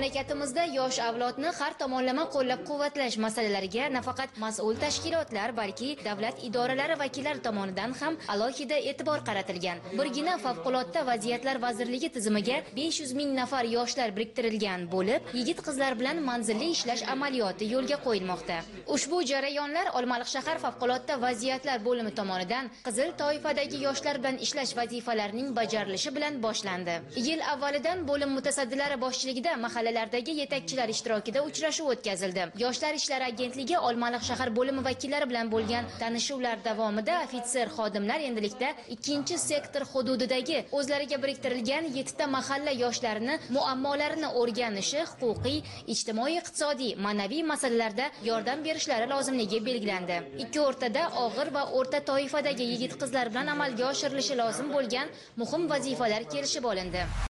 mamlakatimizda yosh avlodni har tomonlama qo'llab-quvvatlash masalalariga nafaqat mas'ul tashkilotlar, balki davlat idoralari vakillari tomonidan ham alohida e'tibor qaratilgan. Birgina favqulodda vaziyatlar vazirligi tizimiga 500 ming nafar yoshlar biriktirilgan bo'lib, yigit-qizlar bilan manzilli ishlash amaliyoti yo'lga qo'yilmoqda. Ushbu jarayonlar Olmaliq shahar favqulodda vaziyatlar bo'limi tomonidan qizil toifadagi yoshlar bilan ishlash vazifalarining bajarilishi bilan boshlandi. Yil avvalidan bo'lim mutasaddilari boshchiligida mahallalardagi yetakchilar ishtirokida uchrashuv o'tkazildi. Yoshlar ishlari agentligi Olmaliq shahar bo'limi vakillari bilan bo'lgan tanishuvlar davomida ofitser xodimlar endilikda ikkinchi sektor hududidagi o'zlariga biriktirilgan yettita mahalla yoshlarini muammolarini o'rganishi, huquqiy, ijtimoiy, iqtisodiy, ma'naviy masalalarda yordam berishlari lozimligi belgilandi. Ikki o'rtada og'ir va o'rta toifadagi yigit-qizlar bilan amalga oshirilishi lozim bo'lgan muhim vazifalar kelishib olindi.